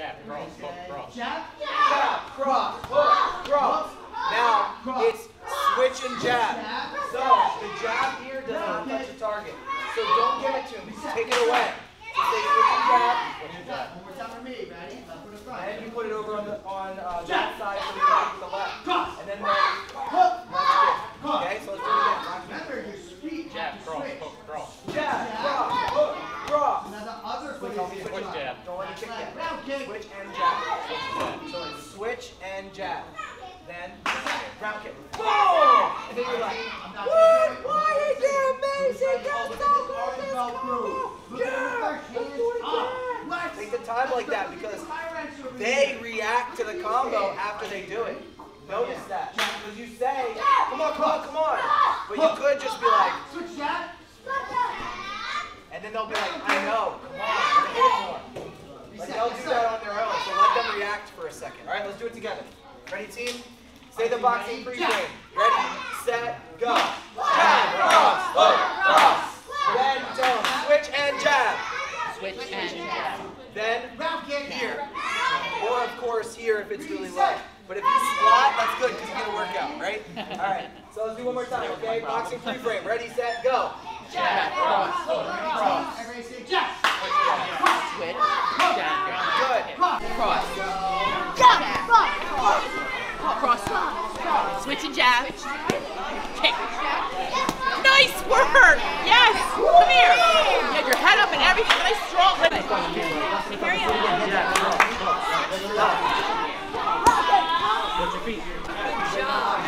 Jab, cross, hook, cross. Jab. Jab, cross, hook, cross. Now it's switch and jab. So the jab here does not touch the target. So don't give it to him. Take it away. So say switch and jab. Switch and jab. One more time for me. Ready? Left foot in front. And you put it over on the on uh, Jab. that side so you can with the left. Cross. And then the Hook. left kick. Cross. Okay, so let's do it again. Remember, your feet Jab, have to cross, switch. hook, cross. Jab, cross, hook, cross. Now the other foot Switch, is switch jab. Don't let it kick yet. Round kick. Switch and jab. So it's switch and jab. Then round kick. Boom! And then you're like, what? gonna do it. Why is it amazing? That's so good. Let's go go. through. Look at the Yeah. Let's do it again. Ah, Take the time like that because they react to the combo after they do it. Notice that. Because you say, come on, come on, come on. But you could just be like, Switch jab. and then they'll be like, I know, come on, hit it more. Like they'll do that on their own, so let them react for a second. All right, let's do it together. Ready, team? Say the boxing free frame. Ready, set, go. Jab, cross, hook, cross. Then tell them, switch and jab. Switch and jab. Then Round kick. here. Or of course here if it's really low. But if you squat, that's good because you get a workout, right? All right. So let's do one more time, okay? Boxing free frame. Ready, set, go. Jab, cross, hook, cross. Everybody say jab. Switch and jab. Kick. Nice work! Yes! Come here! You had your head up and everything. Nice strong Here you your. Good job.